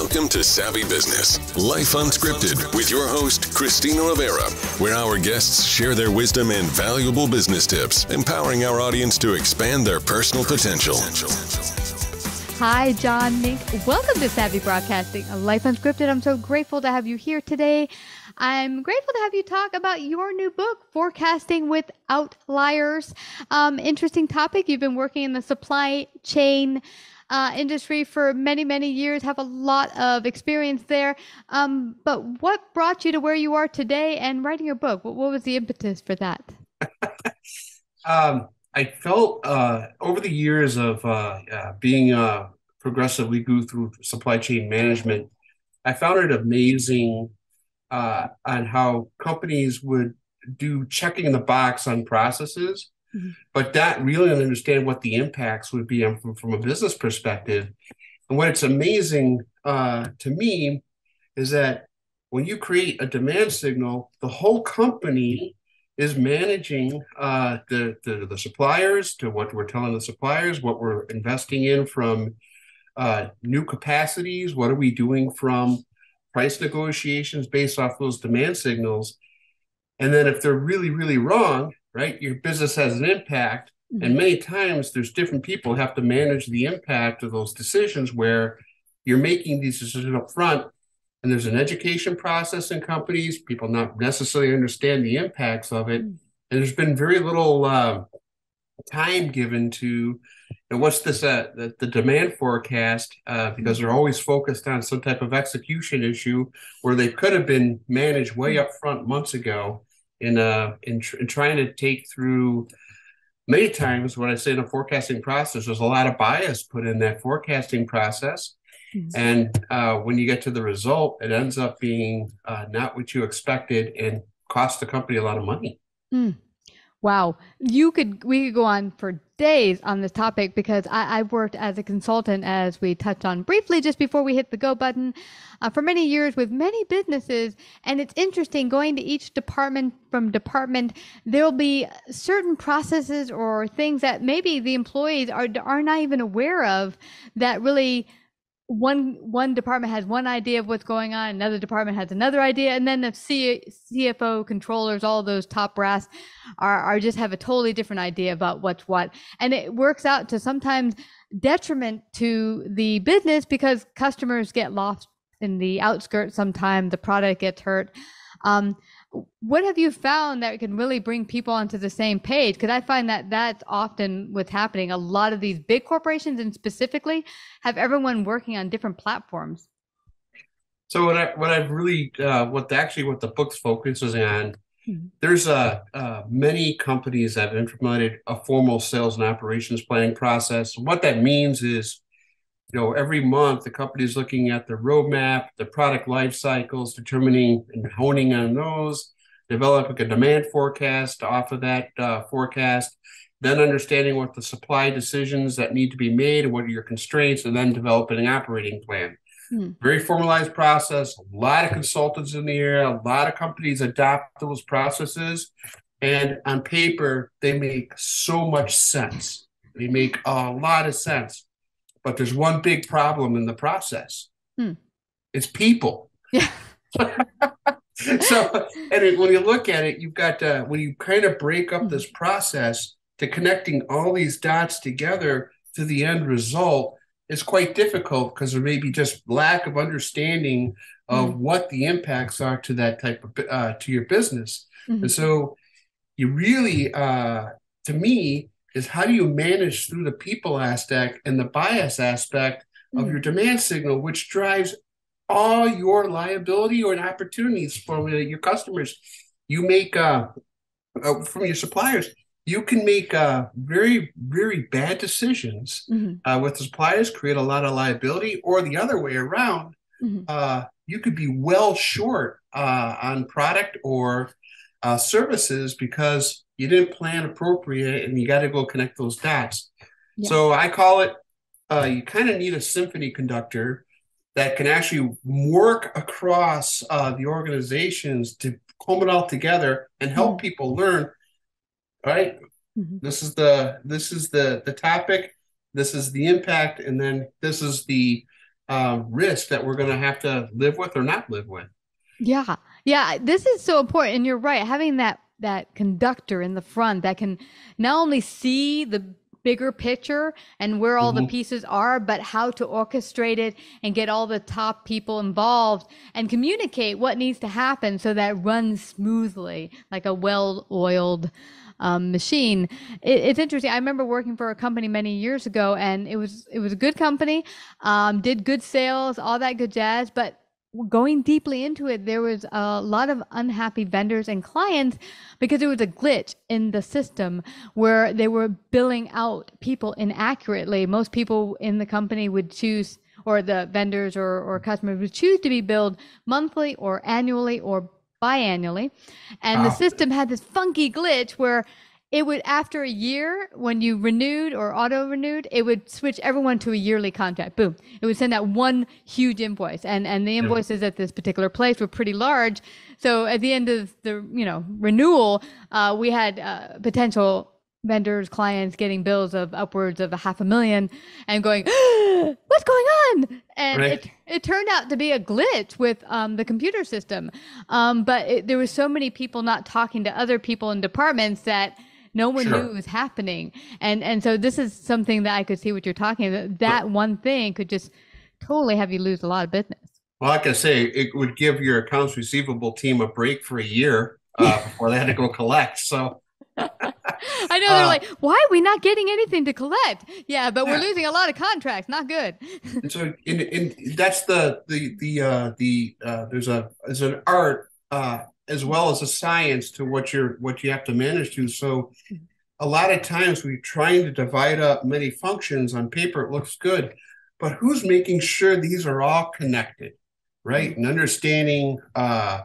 Welcome to Savvy Business, Life Unscripted, with your host, Christina Rivera, where our guests share their wisdom and valuable business tips, empowering our audience to expand their personal potential. Hi, John Mink. Welcome to Savvy Broadcasting, Life Unscripted. I'm so grateful to have you here today. I'm grateful to have you talk about your new book, Forecasting with Out-liars. Um, interesting topic. You've been working in the supply chain uh, industry for many, many years, have a lot of experience there. Um, but what brought you to where you are today and writing your book? What, what was the impetus for that? um, I felt uh, over the years of uh, uh, being uh, progressively grew through supply chain management, I found it amazing uh, on how companies would do checking in the box on processes, mm-hmm. but not really understand what the impacts would be from, from a business perspective. And what it's amazing uh, to me is that when you create a demand signal, the whole company is managing uh, the, the, the suppliers to what we're telling the suppliers, what we're investing in from uh, new capacities, what are we doing from price negotiations based off those demand signals, and then if they're really really wrong, right, your business has an impact, mm-hmm. and many times there's different people have to manage the impact of those decisions where you're making these decisions up front and there's an education process in companies. People not necessarily understand the impacts of it, mm. and there's been very little uh, time given to you know, what's this uh, the, the demand forecast uh, because they're always focused on some type of execution issue where they could have been managed way mm. up front months ago in uh in, tr- in trying to take through many times when I say in a forecasting process, there's a lot of bias put in that forecasting process and uh, when you get to the result, it ends up being uh, not what you expected and cost the company a lot of money. Mm. Wow. You could, we could go on for days on this topic because I, I worked as a consultant, as we touched on briefly just before we hit the go button, uh, for many years with many businesses. And it's interesting going to each department from department, there'll be certain processes or things that maybe the employees are, are not even aware of that really one one department has one idea of what's going on, another department has another idea, and then the C, CFO controllers, all those top brass, are are just have a totally different idea about what's what, and it works out to sometimes detriment to the business because customers get lost in the outskirts. Sometimes the product gets hurt. Um, what have you found that can really bring people onto the same page? Because i find that that's often what's happening. A lot of these big corporations and specifically have everyone working on different platforms. So what i what i've really uh, what actually what the book's focuses on mm-hmm. there's uh, uh, many companies that have implemented a formal sales and operations planning process. What that means is you know, every month the company is looking at the roadmap, the product life cycles, determining and honing on those, developing a demand forecast off of that uh, forecast, then understanding what the supply decisions that need to be made and what are your constraints, and then developing an operating plan. Hmm. Very formalized process, a lot of consultants in the area, a lot of companies adopt those processes. And on paper, they make so much sense. They make a lot of sense but there's one big problem in the process. Hmm. It's people. Yeah. so, and it, when you look at it, you've got uh, when you kind of break up this process to connecting all these dots together to the end result, it's quite difficult because there may be just lack of understanding of mm. what the impacts are to that type of uh, to your business. Mm-hmm. And so, you really, uh, to me, is how do you manage through the people aspect and the bias aspect of hmm. your demand signal, which drives all your liability or opportunities for your customers. You make uh, uh, from your suppliers. You can make uh, very, very bad decisions mm-hmm. uh, with the suppliers, create a lot of liability, or the other way around. Mm-hmm. Uh, you could be well short uh, on product or uh, services because you didn't plan appropriate and you got to go connect those dots. Yeah. So I call it uh, you kind of need a symphony conductor that can actually work across uh, the organizations to comb it all together and help mm-hmm. people learn. Right, mm-hmm. this is the this is the the topic, this is the impact, and then this is the uh, risk that we're going to have to live with or not live with. Yeah. Yeah. This is so important. And you're right. Having that that conductor in the front that can not only see the bigger picture and where all mm-hmm. the pieces are, but how to orchestrate it and get all the top people involved and communicate what needs to happen so that runs smoothly like a well oiled um, machine. It, it's interesting. I remember working for a company many years ago, and it was it was a good company, um, did good sales, all that good jazz. But going deeply into it, there was a lot of unhappy vendors and clients because there was a glitch in the system where they were billing out people inaccurately. Most people in the company would choose, or the vendors or, or customers would choose to be billed monthly or annually or biannually. And the system had this funky glitch where it would after a year when you renewed or auto renewed it would switch everyone to a yearly contract. Boom. It would send out one huge invoice. And and the invoices yeah. at this particular place were pretty large. So at the end of the you know renewal uh, we had uh, potential vendors clients getting bills of upwards of a half a million and going what's going on? And right. it, it turned out to be a glitch with um, the computer system. Um, but it, there was so many people not talking to other people in departments that no one sure. knew it was happening. And and so this is something that I could see what you're talking about. That one thing could just totally have you lose a lot of business. Well, like I say, it would give your accounts receivable team a break for a year uh, before they had to go collect. So I know they're uh, like, why are we not getting anything to collect? Yeah, but yeah. we're losing a lot of contracts. Not good. and so, in, in, that's the the the uh, the uh, there's a there's an art uh, as well as a science to what you're what you have to manage to. So a lot of times we're trying to divide up many functions on paper, it looks good, but who's making sure these are all connected, right? And understanding uh,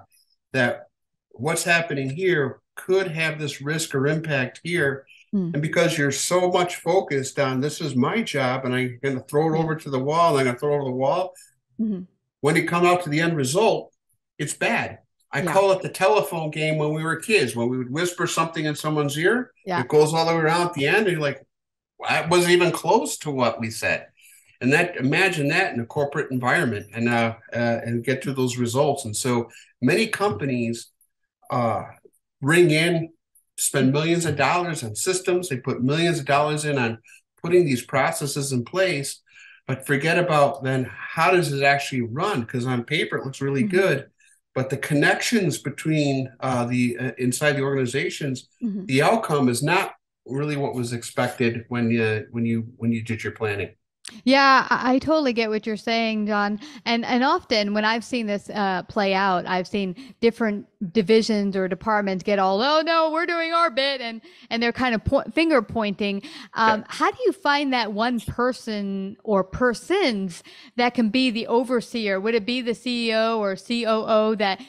that what's happening here could have this risk or impact here. Hmm. And because you're so much focused on this is my job and I'm going to throw it over to the wall and I'm going to throw it over the wall, mm-hmm. when you come out to the end result, it's bad I yeah. call it the telephone game when we were kids, when we would whisper something in someone's ear. Yeah. It goes all the way around at the end, and you're like, that wasn't even close to what we said. And that imagine that in a corporate environment and uh, uh and get to those results. And so many companies uh bring in, spend millions of dollars on systems, they put millions of dollars in on putting these processes in place, but forget about then how does it actually run? Because on paper it looks really mm-hmm. good but the connections between uh, the uh, inside the organizations, mm-hmm. the outcome is not really what was expected when you when you when you did your planning. Yeah, I, I totally get what you're saying, John. And and often when I've seen this uh, play out, I've seen different divisions or departments get all, oh no, we're doing our bit, and and they're kind of po- finger pointing. Um, yeah. How do you find that one person or persons that can be the overseer? Would it be the CEO or COO that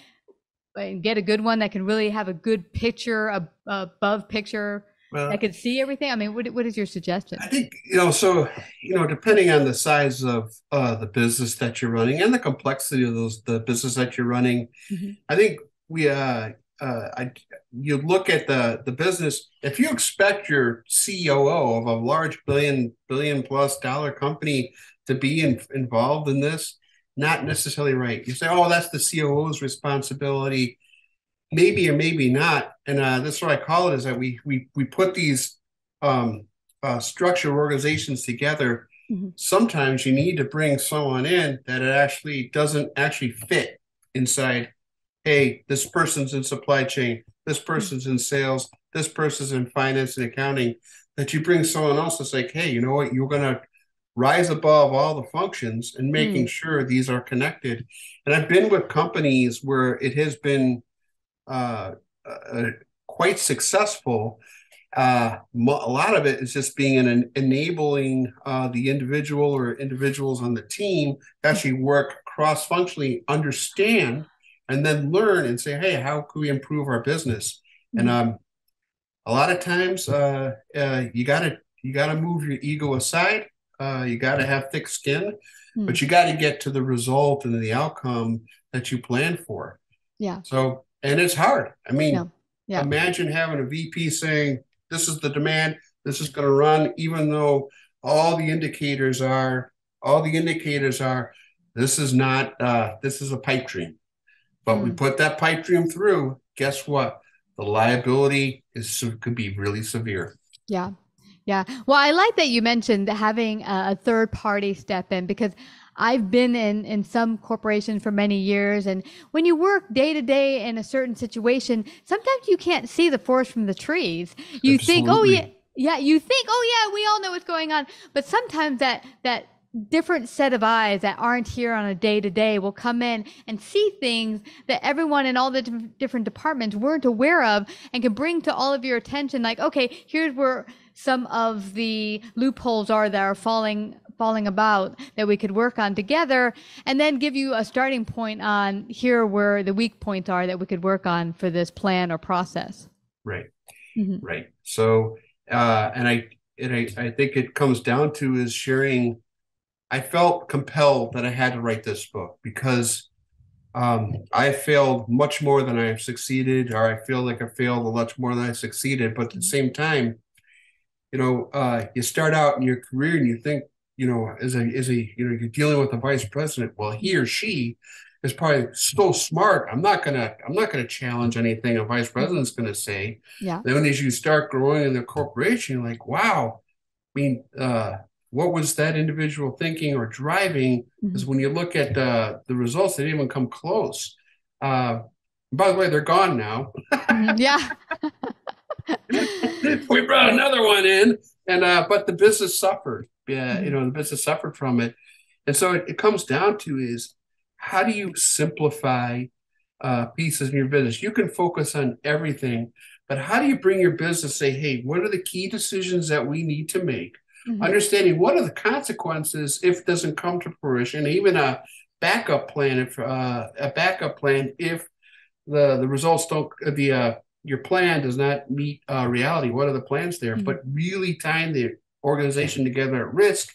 get a good one that can really have a good picture, a, above picture? Well, I could see everything. I mean, what what is your suggestion? I think you know. So you know, depending on the size of uh, the business that you're running and the complexity of those the business that you're running, mm-hmm. I think we uh, uh, I, you look at the the business. If you expect your COO of a large billion billion plus dollar company to be in, involved in this, not necessarily right. You say, oh, that's the COO's responsibility maybe or maybe not. And uh, that's what I call it is that we we we put these um, uh, structured organizations together. Mm-hmm. Sometimes you need to bring someone in that it actually doesn't actually fit inside. Hey, this person's in supply chain. This mm-hmm. person's in sales. This person's in finance and accounting. That you bring someone else that's like, hey, you know what? You're gonna rise above all the functions and making mm. sure these are connected. And I've been with companies where it has been uh, uh, quite successful. Uh, a lot of it is just being an enabling uh, the individual or individuals on the team to actually work cross functionally, understand, and then learn and say, hey, how can we improve our business? Mm-hmm. And um, a lot of times, uh, uh, you gotta you gotta move your ego aside. Uh, you gotta have thick skin, mm-hmm. but you got to get to the result and the outcome that you plan for. Yeah. So and it's hard. I mean, yeah. Yeah. imagine having a VP saying, "This is the demand. This is going to run," even though all the indicators are all the indicators are this is not uh, this is a pipe dream, but mm. we put that pipe dream through. Guess what? The liability is could be really severe. Yeah, yeah. Well, I like that you mentioned having a third party step in because I've been in, in some corporation for many years. And when you work day to day in a certain situation, sometimes you can't see the forest from the trees. You Absolutely. think, oh, yeah. Yeah, you think, oh yeah, we all know what's going on, but sometimes that that different set of eyes that aren't here on a day to day will come in and see things that everyone in all the different departments weren't aware of and can bring to all of your attention like okay here's where some of the loopholes are that are falling falling about that we could work on together and then give you a starting point on here where the weak points are that we could work on for this plan or process right mm-hmm. right so uh and i and I, I think it comes down to is sharing i felt compelled that i had to write this book because um, I failed much more than I have succeeded, or I feel like I failed much more than I succeeded. But at the same time, you know, uh, you start out in your career and you think you know, as a as a you know, you're dealing with a vice president. Well, he or she is probably so smart. I'm not gonna I'm not gonna challenge anything a vice president's gonna say. Yeah. Then as you start growing in the corporation, you're like, wow. I mean, uh, what was that individual thinking or driving? Because mm-hmm. when you look at uh, the results, they didn't even come close. Uh, by the way, they're gone now. Mm-hmm. yeah. we brought another one in, and uh, but the business suffered mm-hmm. you know the business suffered from it and so it, it comes down to is how do you simplify uh, pieces in your business you can focus on everything but how do you bring your business say hey what are the key decisions that we need to make mm-hmm. understanding what are the consequences if it doesn't come to fruition even a backup plan if uh, a backup plan if the the results don't the uh, your plan does not meet uh, reality what are the plans there mm-hmm. but really tying the organization together at risk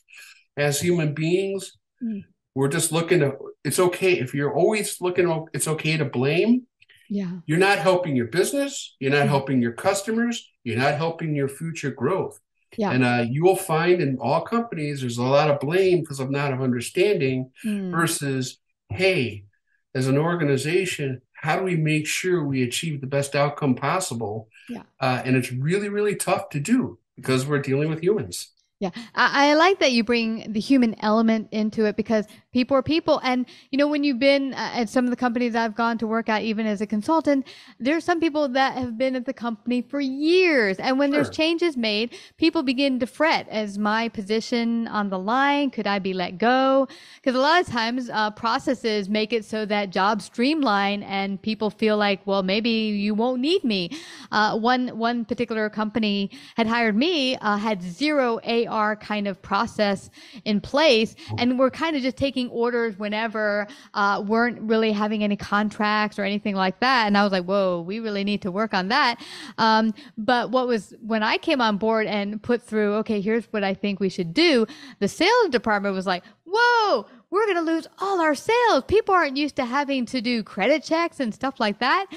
as human beings. Mm. We're just looking to, it's okay. If you're always looking, it's okay to blame. Yeah. You're not helping your business. You're not mm. helping your customers. You're not helping your future growth. Yeah. And uh, you will find in all companies, there's a lot of blame because of not of understanding mm. versus, hey, as an organization, how do we make sure we achieve the best outcome possible? Yeah. Uh, and it's really, really tough to do because we're dealing with humans. Yeah, I, I, like that you bring the human element into it because people are people. And, you know, when you've been uh, at some of the companies I've gone to work at, even as a consultant, there's some people that have been at the company for years. And when sure. there's changes made, people begin to fret as my position on the line. Could I be let go? Because a lot of times uh, processes make it so that jobs streamline and people feel like, well, maybe you won't need me. Uh, one, one particular company had hired me, uh, had zero AR our kind of process in place. And we're kind of just taking orders whenever, uh, weren't really having any contracts or anything like that. And I was like, whoa, we really need to work on that. Um, but what was when I came on board and put through, okay, here's what I think we should do, the sales department was like, whoa, we're going to lose all our sales. People aren't used to having to do credit checks and stuff like that.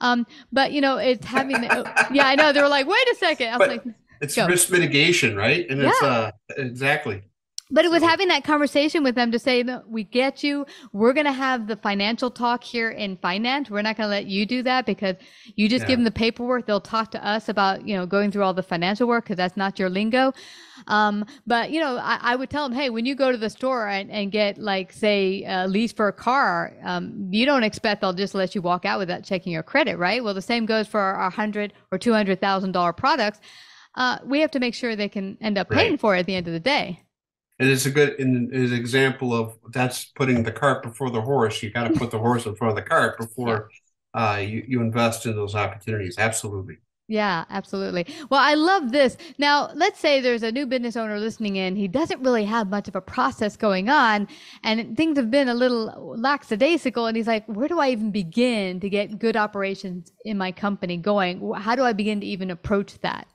Um, but you know, it's having, yeah, I know. They were like, wait a second. I was but, like, it's Go. risk mitigation, right? And yeah. it's uh exactly. But it was having that conversation with them to say, no, we get you. We're going to have the financial talk here in finance. We're not going to let you do that because you just yeah. give them the paperwork. They'll talk to us about, you know, going through all the financial work because that's not your lingo. Um, but, you know, I, I, would tell them, hey, when you go to the store and, and get, like, say, a lease for a car, um, you don't expect they'll just let you walk out without checking your credit, right? Well, the same goes for our hundred or two hundred thousand dollar products uh, we have to make sure they can end up paying right. for it at the end of the day. And it's a good an example of that's putting the cart before the horse. You got to put the horse in front of the cart before yeah. uh, you, you invest in those opportunities. Absolutely. Yeah, absolutely. Well, I love this. Now, let's say there's a new business owner listening in. He doesn't really have much of a process going on, and things have been a little lackadaisical. And he's like, where do I even begin to get good operations in my company going? How do I begin to even approach that?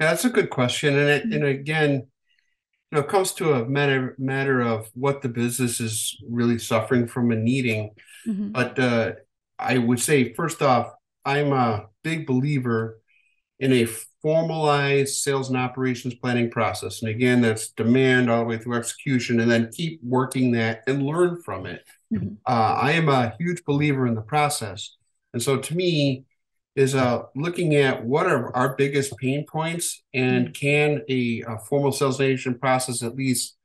Yeah, that's a good question, and it, and again, you know, it comes to a matter matter of what the business is really suffering from and needing. Mm-hmm. But uh, I would say, first off, I'm a big believer in a formalized sales and operations planning process. And again, that's demand all the way through execution, and then keep working that and learn from it. Mm-hmm. Uh, I am a huge believer in the process. And so to me, is uh, looking at what are our biggest pain points and mm-hmm. can a, a formal sales nation process at least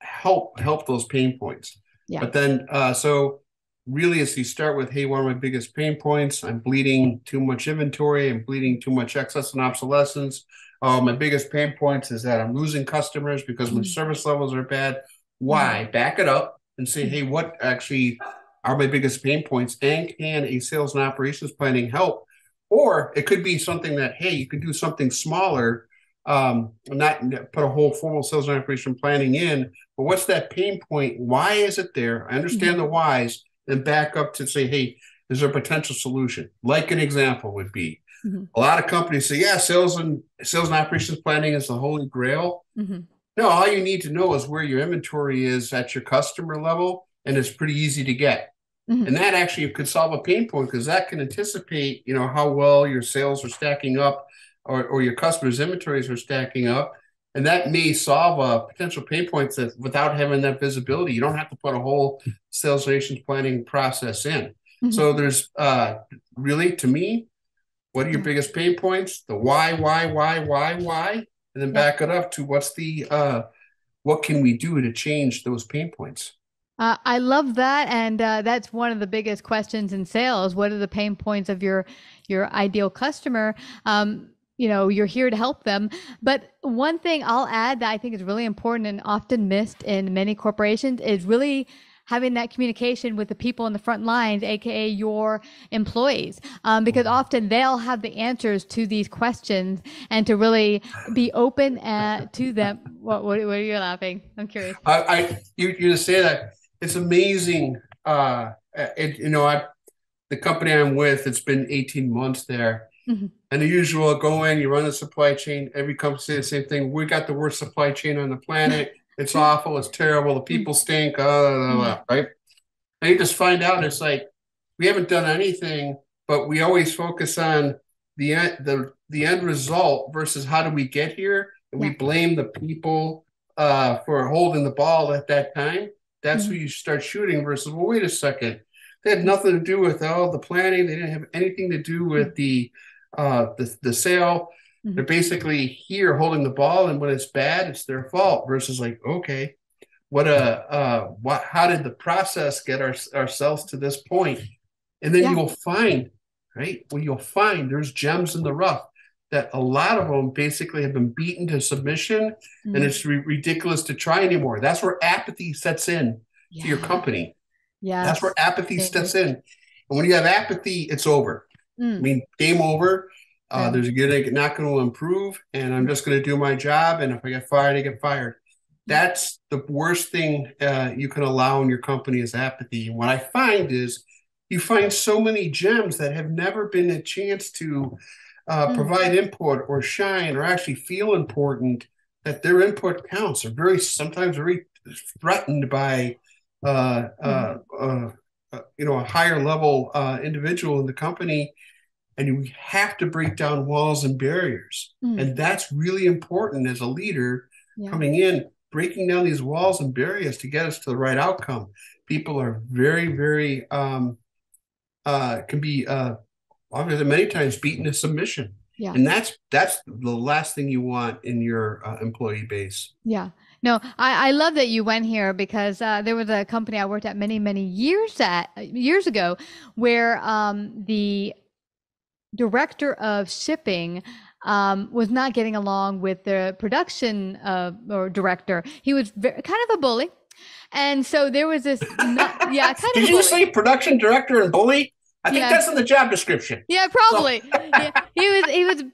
help help those pain points. Yeah. But then uh, so really is you start with, hey, what are my biggest pain points? I'm bleeding too much inventory. I'm bleeding too much excess and obsolescence. Uh, my biggest pain points is that I'm losing customers because my mm-hmm. service levels are bad. Why? Mm-hmm. Back it up and say, hey, what actually are my biggest pain points? And can a sales and operations planning help? Or it could be something that, hey, you could do something smaller, um, not put a whole formal sales and operation planning in, but what's that pain point? Why is it there? I understand mm-hmm. the whys and back up to say, hey, is there a potential solution? Like an example would be mm-hmm. a lot of companies say, yeah, sales and sales and operations planning is the holy grail. Mm-hmm. No, all you need to know is where your inventory is at your customer level, and it's pretty easy to get. Mm-hmm. And that actually could solve a pain point because that can anticipate, you know, how well your sales are stacking up or, or your customers' inventories are stacking up. And that may solve a potential pain points that without having that visibility you don't have to put a whole sales relations planning process in. Mm-hmm. so there's uh really to me what are your biggest pain points? The why why why why why? And then back it up to what's the uh what can we do to change those pain points uh, I love that, and uh, that's one of the biggest questions in sales. What are the pain points of your your ideal customer? Um, you know you're here to help them but one thing i'll add that i think is really important and often missed in many corporations is really having that communication with the people in the front lines aka your employees um, because mm-hmm. often they'll have the answers to these questions and to really be open uh, to them what, what, what, are you laughing i'm curious i, I you, you say that it's amazing uh it, you know i the company i'm with it's been 18 months there Mm-hmm. And the usual go in, you run the supply chain. Every company say the same thing. We got the worst supply chain on the planet. It's awful. It's terrible. The people stink. Blah, blah, blah, right? And you just find out it's like we haven't done anything, but we always focus on the end, the the end result versus how do we get here, and we blame the people uh, for holding the ball at that time. That's mm-hmm. where you start shooting. Versus, well, wait a second, they had nothing to do with all the planning. They didn't have anything to do with the uh, the the sale. Mm-hmm. They're basically here holding the ball, and when it's bad, it's their fault. Versus like, okay, what a uh, uh, what? How did the process get our, ourselves to this point? And then yeah. you'll find, right? Well, you'll find there's gems in the rough that a lot of them basically have been beaten to submission, mm-hmm. and it's re- ridiculous to try anymore. That's where apathy sets in yeah. to your company. Yeah, that's where apathy sets in. And when you have apathy, it's over. Mm. I mean, game over. Uh, There's gonna not going to improve, and I'm just going to do my job. And if I get fired, I get fired. That's the worst thing uh, you can allow in your company is apathy. And what I find is you find so many gems that have never been a chance to uh, mm. provide input or shine or actually feel important. That their input counts. Are very sometimes very threatened by uh, mm. Uh, you know a higher level uh, individual in the company and we have to break down walls and barriers mm. and that's really important as a leader yeah. coming in breaking down these walls and barriers to get us to the right outcome people are very very um uh can be uh obviously many times beaten to submission yeah and that's that's the last thing you want in your uh, employee base yeah no, I, I love that you went here because uh, there was a company I worked at many, many years at years ago where um, the director of shipping um, was not getting along with the production uh, or director. He was very, kind of a bully. And so there was this, not, yeah, kind Did of. Did you say production director and bully? I think yeah. that's in the job description. Yeah, probably. So. yeah, he was he was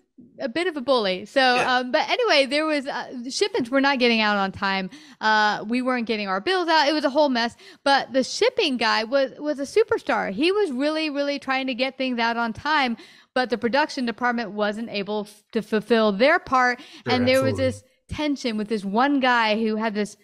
a bit of a bully. So, yeah. um, but anyway, there was uh, shipments were not getting out on time. Uh, we weren't getting our bills out. It was a whole mess. But the shipping guy was was a superstar. He was really, really trying to get things out on time. But the production department wasn't able f- to fulfill their part, sure, and there absolutely. was this tension with this one guy who had this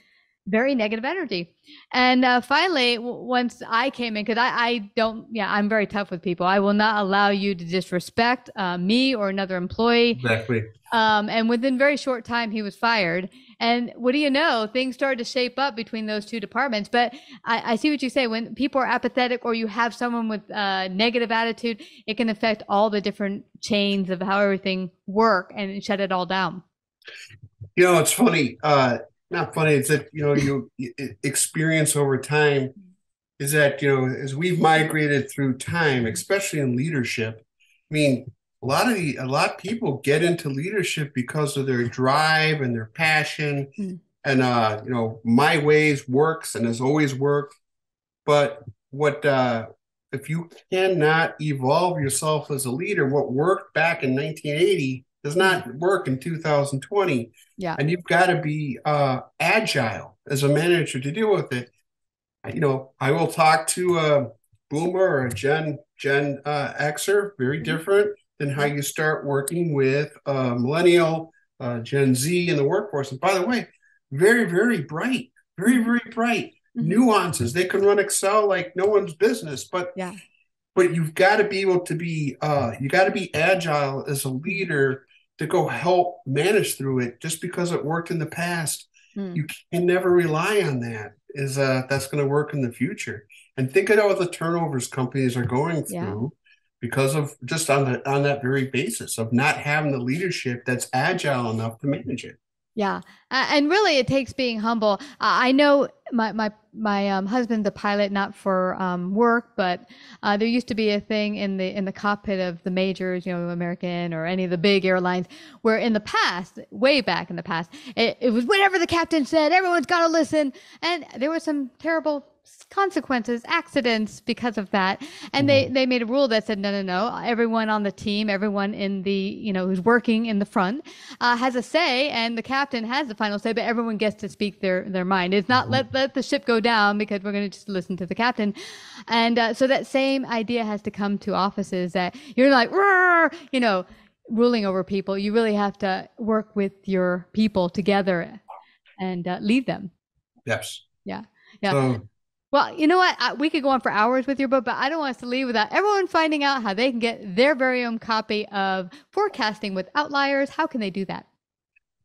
very negative energy. And uh, finally, w- once I came in, because I, I don't, yeah, I'm very tough with people. I will not allow you to disrespect uh, me or another employee. Exactly. Um, and within very short time, he was fired. And what do you know? Things started to shape up between those two departments. But I, I see what you say. When people are apathetic, or you have someone with a negative attitude, it can affect all the different chains of how everything work and shut it all down. You know, it's funny. Uh, not funny. It's that you know you, experience over time is that you know as we've migrated through time, especially in leadership. I mean, a lot of the a lot of people get into leadership because of their drive and their passion, mm. and uh, you know, my ways works and has always worked. But what uh, if you cannot evolve yourself as a leader? What worked back in 1980 does not work in 2020. Yeah. And you've got to be uh, agile as a manager to deal with it. You know, I will talk to a boomer or a Gen Gen uh, Xer, very mm-hmm. different than how you start working with a millennial, uh, Gen Z in the workforce. And by the way, very, very bright, very, very bright. Mm-hmm. Nuances. They can run Excel like no one's business, but yeah but you've got to be able to be uh, you got to be agile as a leader to go help manage through it just because it worked in the past mm. you can never rely on that is uh that's going to work in the future and think of all the turnovers companies are going through yeah. because of just on the on that very basis of not having the leadership that's agile enough to manage it yeah, and really, it takes being humble. Uh, I know my my my um, husband's a pilot, not for um, work, but uh, there used to be a thing in the in the cockpit of the majors, you know, American or any of the big airlines, where in the past, way back in the past, it, it was whatever the captain said. Everyone's got to listen, and there was some terrible consequences, accidents because of that. And mm-hmm. they, they made a rule that said, no, no, no, everyone on the team, everyone in the, you know, who's working in the front uh, has a say and the captain has the final say, but everyone gets to speak their, their mind. It's not mm-hmm. let, let the ship go down because we're going to just listen to the captain. And uh, so that same idea has to come to offices that you're like, you know, ruling over people. You really have to work with your people together and uh, lead them. Yes. Yeah. Yeah. So, well, you know what? I, we could go on for hours with your book, but I don't want us to leave without everyone finding out how they can get their very own copy of Forecasting with Out-liars. How can they do that?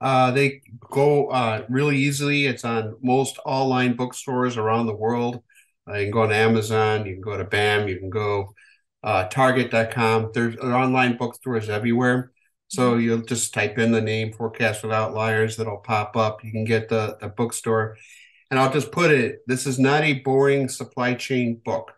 Uh, they go uh, really easily. It's on most online bookstores around the world. Uh, you can go on Amazon, you can go to BAM, you can go uh, Target.com. There's online bookstores everywhere. So mm-hmm. you'll just type in the name Forecast with Out-liars, that'll pop up. You can get the, the bookstore and I'll just put it this is not a boring supply chain book.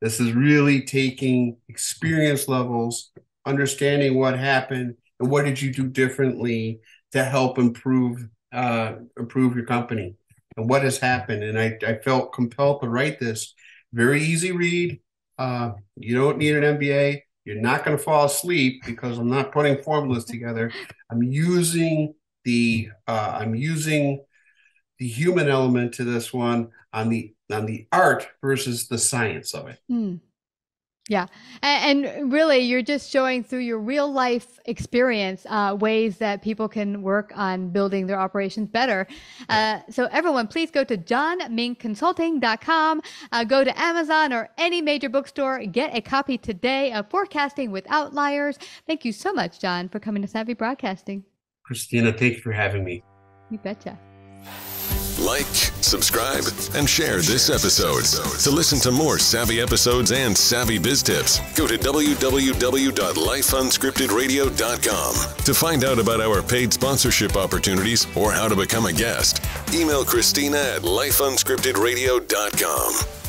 This is really taking experience levels, understanding what happened and what did you do differently to help improve uh, improve your company and what has happened. And I, I felt compelled to write this. Very easy read. Uh, you don't need an MBA. You're not going to fall asleep because I'm not putting formulas together. I'm using the uh, I'm using the human element to this one on the on the art versus the science of it. Mm. Yeah, and, and, really, you're just showing through your real life experience uh, ways that people can work on building their operations better. Uh, so, everyone, please go to johnminkconsulting.com, uh, go to Amazon or any major bookstore, get a copy today of Forecasting with Out-liars. Thank you so much, John, for coming to Savvy Broadcasting. Christina, thank you for having me. You betcha. Like, subscribe, and share this episode. To listen to more savvy episodes and savvy biz tips, go to www.lifeunscriptedradio.com. To find out about our paid sponsorship opportunities or how to become a guest, email Christina at lifeunscriptedradio.com.